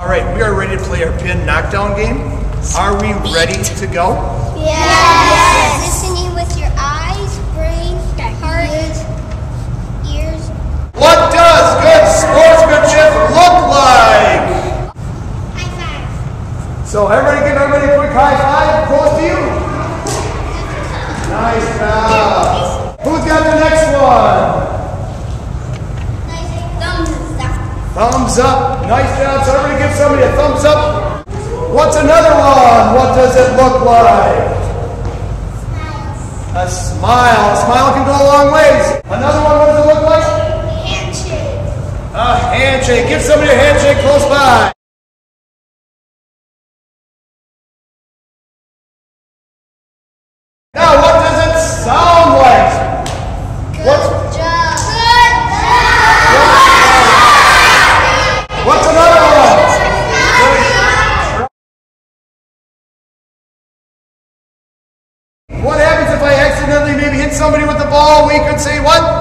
All right, we are ready to play our pin knockdown game. Are we ready to go? Yes. Listening with your eyes, brain, heart, ears. What does good sportsmanship look like? High five. So everybody give everybody a quick high five. Close to you. Nice job. Who's got the next one? Thumbs up. Thumbs up. Nice job. So everybody give somebody a thumbs up. What's another one? What does it look like? A smile. A smile can go a long ways. Another one, what does it look like? A handshake. A handshake. Give somebody a handshake close by. Accidentally maybe hit somebody with the ball? We could say what?